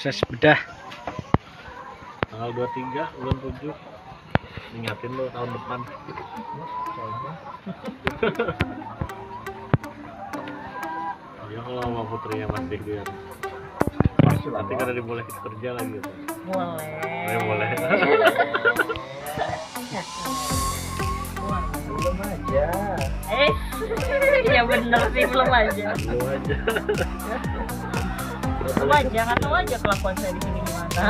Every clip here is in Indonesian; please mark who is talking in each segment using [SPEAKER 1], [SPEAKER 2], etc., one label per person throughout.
[SPEAKER 1] proses bedah.
[SPEAKER 2] Tanggal 23 bulan 7 ingatin lo tahun depan. Ya kalau sama putrinya masih dia nanti kan ada boleh kerja lagi tuh
[SPEAKER 3] boleh.
[SPEAKER 2] Ya boleh.
[SPEAKER 1] Belum aja
[SPEAKER 3] eh ya bener sih belum aja.
[SPEAKER 2] Lu aja.
[SPEAKER 3] Belum aja kan tahu aja kelakuan saya di sini gimana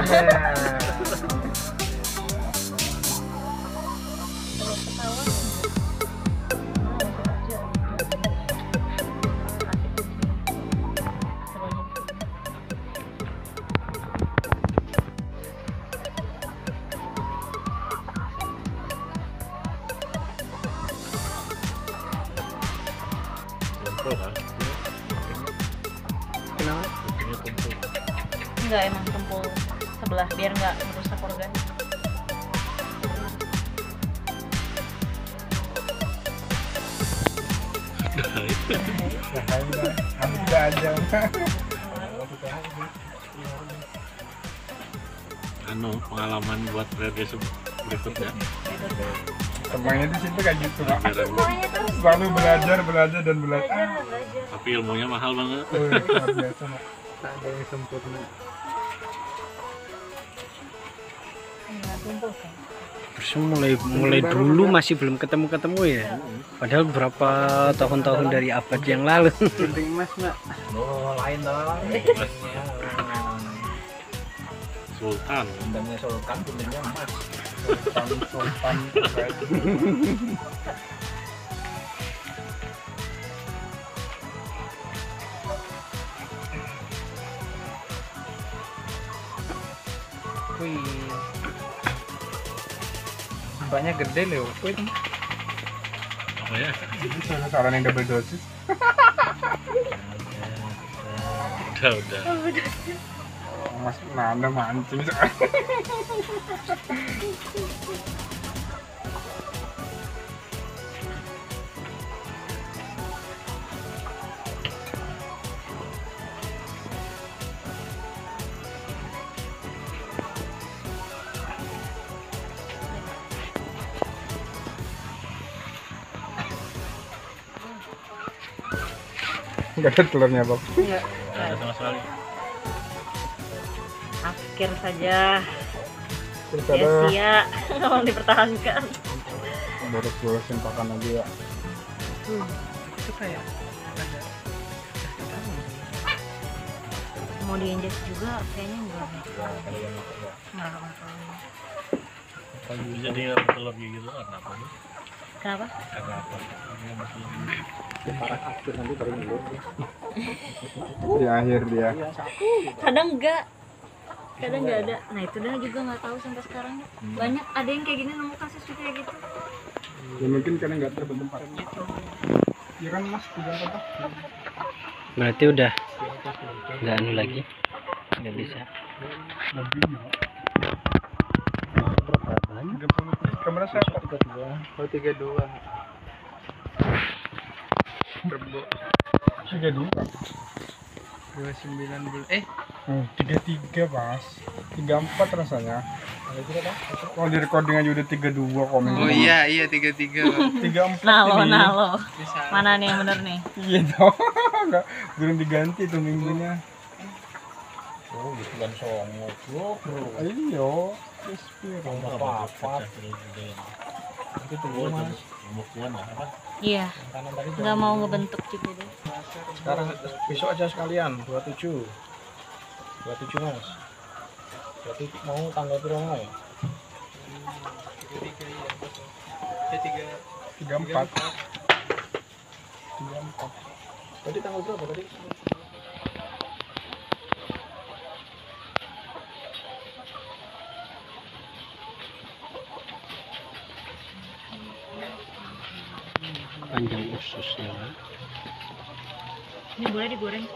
[SPEAKER 3] Enggak emang kumpul sebelah biar nggak merusak organ.
[SPEAKER 4] Aja
[SPEAKER 2] anu pengalaman buat periode berikutnya
[SPEAKER 4] Temannya di situ kayak gitu pak
[SPEAKER 2] Pelajaran.
[SPEAKER 3] Semuanya tuh
[SPEAKER 4] Selalu belajar, belajar dan belajar
[SPEAKER 3] belajar, belajar.
[SPEAKER 2] tapi ilmunya mahal banget
[SPEAKER 4] oh, luar biasa.
[SPEAKER 1] Tak ada yang sempurna
[SPEAKER 3] kan.
[SPEAKER 1] terus mulai mulai dulu masih belum ketemu ketemu ya padahal beberapa tahun-tahun dari abad yang lalu. Penting mas mbak.
[SPEAKER 5] Oh, lain dong.
[SPEAKER 2] sultan.
[SPEAKER 5] Sultan, Mas.
[SPEAKER 4] Sultan, sultan
[SPEAKER 1] banyak gede loh wih
[SPEAKER 2] apa ya
[SPEAKER 4] Ini salah saran yang double dosis.
[SPEAKER 2] Udah udah.
[SPEAKER 4] Mas Nanda mancing sekarang Gak ada telurnya Bob
[SPEAKER 3] Enggak.
[SPEAKER 2] Nggak ada sama sekali
[SPEAKER 3] Akhir saja
[SPEAKER 4] Terus ada
[SPEAKER 3] sia-sia kalau dipertahankan.
[SPEAKER 4] boros-borosin pakan lagi ya
[SPEAKER 1] itu kayak
[SPEAKER 3] Mau diinjek juga kayaknya enggak. Enggak masalah.
[SPEAKER 2] jadi telur gitu karena apa nih?
[SPEAKER 3] Kenapa?
[SPEAKER 2] Karena apa Dia masih
[SPEAKER 4] Di akhir dia.
[SPEAKER 3] Kadang enggak. Kadang enggak ada. Nah, itu dah juga nggak tahu sampai sekarang. Banyak ada yang kayak gini nemu kasus juga kayak gitu.
[SPEAKER 4] Ya mungkin karena nggak terbentuk. Ya kan mas, tiga apa?
[SPEAKER 1] Berarti udah. Nggak anu lagi. Nggak bisa
[SPEAKER 4] Lebih ya
[SPEAKER 1] berapa banyak
[SPEAKER 4] Tiga tiga dua
[SPEAKER 1] oh tiga dua.
[SPEAKER 4] Rebo Tiga dua
[SPEAKER 1] dua sembilan bulan. Eh
[SPEAKER 4] Hmm, tiga tiga mas. Tiga empat rasanya. Oh di recording aja udah tiga dua komen.
[SPEAKER 1] Oh iya iya tiga tiga.
[SPEAKER 4] Tiga empat
[SPEAKER 3] Nalo,
[SPEAKER 4] ini.
[SPEAKER 3] nalo. Mana nih yang bener nih?
[SPEAKER 4] Iya dong. Belum diganti tuh minggunya.
[SPEAKER 5] Oh, gitu kan songo. Bro, bro.
[SPEAKER 4] Iya
[SPEAKER 3] Iya,
[SPEAKER 5] Kanan tadi
[SPEAKER 3] nggak mau ngebentuk juga deh.
[SPEAKER 5] sekarang besok aja sekalian 27 27 mas. Berarti mau tanggal berapa ya
[SPEAKER 4] Tiga empat. Tiga empat.
[SPEAKER 5] Tadi tanggal berapa tadi
[SPEAKER 1] panjang ususnya.
[SPEAKER 3] Ini boleh digoreng.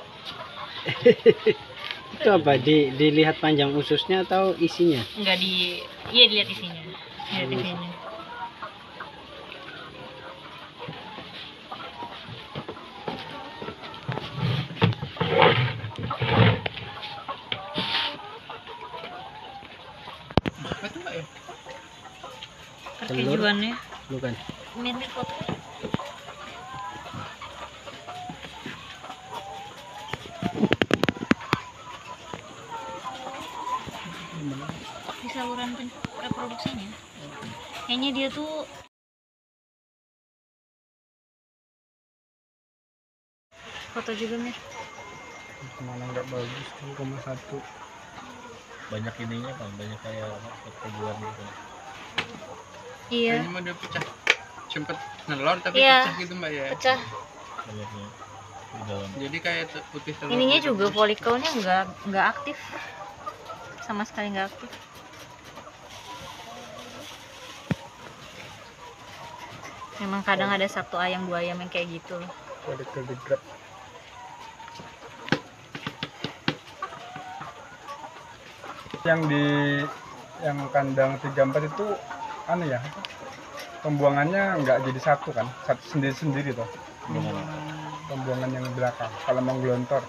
[SPEAKER 1] itu apa? Di, dilihat panjang ususnya atau isinya?
[SPEAKER 3] Enggak di iya dilihat isinya. Dilihat isinya.
[SPEAKER 4] Apa tuh Mbak ya?
[SPEAKER 1] Bukan.
[SPEAKER 3] mirip Di saluran reproduksinya. Kayaknya dia tuh foto juga mir
[SPEAKER 4] Mana nggak bagus 2,1
[SPEAKER 2] banyak ininya kan banyak kayak kejuan gitu.
[SPEAKER 3] Iya.
[SPEAKER 4] Kayaknya mah dia pecah. Sempet nelor tapi
[SPEAKER 3] Iya.
[SPEAKER 4] pecah gitu mbak ya.
[SPEAKER 3] Pecah.
[SPEAKER 2] Banyaknya. Di dalam.
[SPEAKER 4] Jadi kayak putih telur
[SPEAKER 3] ininya
[SPEAKER 4] gitu.
[SPEAKER 3] juga folikelnya nggak nggak aktif sama sekali nggak aktif. Memang kadang ada satu ayam dua ayam yang kayak gitu. Loh
[SPEAKER 4] yang di yang kandang 34 itu anu ya pembuangannya nggak jadi satu kan? Satu sendiri sendiri toh pembuangan yang belakang kalau mau gelontor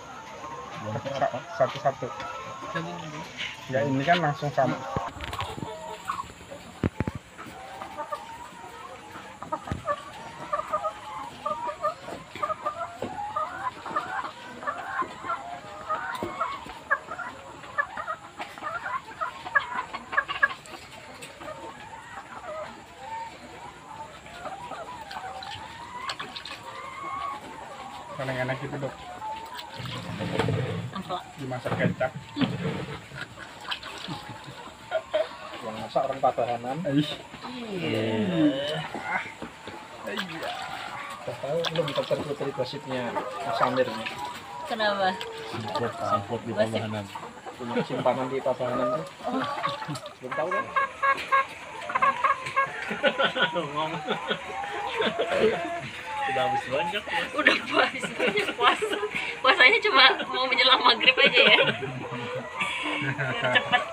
[SPEAKER 4] nggak ini kan langsung sama paling enak itu dok? Dimasak kecap
[SPEAKER 5] yang masak orang patahanan
[SPEAKER 4] Ih,
[SPEAKER 5] udah tahu belum tentang putri gosipnya Mas Amir nih
[SPEAKER 3] kenapa?
[SPEAKER 2] Sampot sampot di
[SPEAKER 3] Gosip.
[SPEAKER 2] pamahanan
[SPEAKER 5] punya simpanan di patahanan tuh. Belum tahu kan
[SPEAKER 2] sudah habis banyak.
[SPEAKER 3] Udah puas. Puasa puasanya cuma mau menjelang maghrib aja ya. Cepet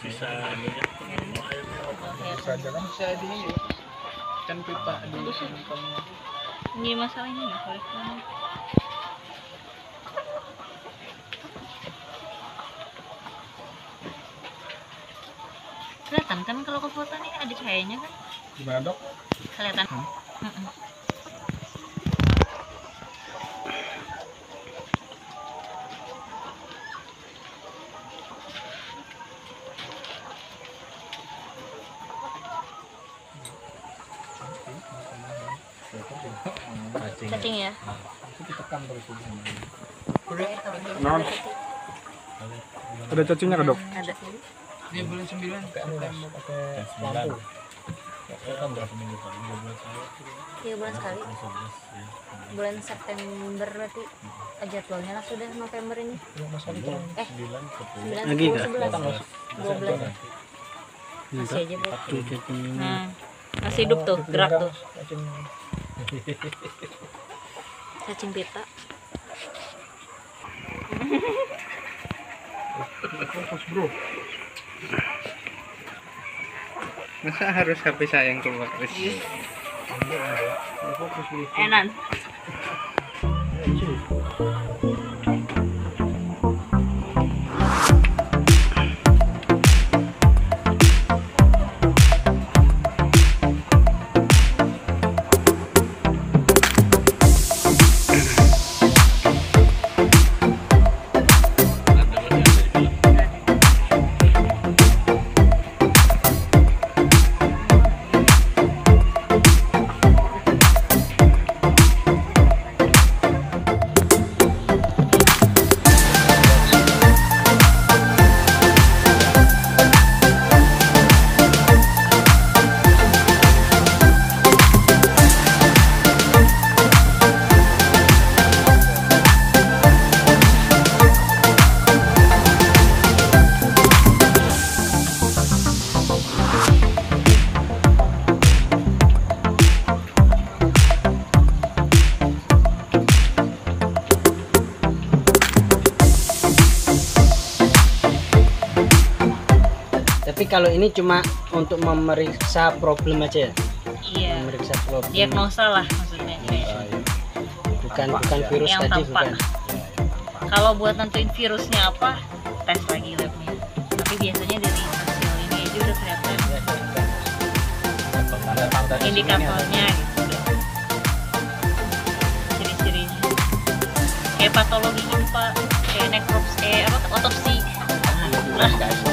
[SPEAKER 2] sisa minyak
[SPEAKER 4] bisa aja kan
[SPEAKER 5] bisa di kan pipa di
[SPEAKER 3] ini masalah ini ya folikelnya kelihatan kan kalau ke foto nih ada cahayanya kan?
[SPEAKER 4] Gimana dok?
[SPEAKER 3] Kelihatan. Mm-mm.
[SPEAKER 2] Cacing
[SPEAKER 3] cacing ya?
[SPEAKER 5] Itu ditekan terus itu
[SPEAKER 4] non ada cacingnya ke dok?
[SPEAKER 3] Ada.
[SPEAKER 4] Dia bulan sembilan
[SPEAKER 5] anu
[SPEAKER 2] sembilan. Ya kan kan dua bulan sekali. Ya.
[SPEAKER 3] September berarti. Ah, jadwalnya lah sudah November ini.
[SPEAKER 5] Ya, tolong.
[SPEAKER 3] Eh
[SPEAKER 2] sembilan sepuluh
[SPEAKER 3] sembilan
[SPEAKER 1] Lagi
[SPEAKER 3] sepuluh
[SPEAKER 1] kah?
[SPEAKER 3] sebelas.
[SPEAKER 5] Tanggal
[SPEAKER 3] dua belas. Masih aja
[SPEAKER 1] Enggak.
[SPEAKER 3] berarti
[SPEAKER 1] Tuh cacingnya.
[SPEAKER 3] nah masih hidup tuh gerak tuh.
[SPEAKER 5] cacing
[SPEAKER 3] pita.
[SPEAKER 4] Fokus bro. Masa harus HP saya yang keluar?
[SPEAKER 3] Enan
[SPEAKER 1] kalau ini cuma untuk memeriksa problem aja ya?
[SPEAKER 3] iya.
[SPEAKER 1] Memeriksa problem.
[SPEAKER 3] diagnosa lah maksudnya
[SPEAKER 1] Bukan bukan virus
[SPEAKER 3] yang
[SPEAKER 1] tadi
[SPEAKER 3] tampak.
[SPEAKER 1] bukan.
[SPEAKER 3] kalau buat nentuin virusnya apa tes lagi labnya. Tapi biasanya dari hasil ini aja udah kelihatan. Indikatornya gitu ciri-cirinya. Kayak patologi gitu pak. Kayak nekrops eh apa otopsi.
[SPEAKER 4] Siap.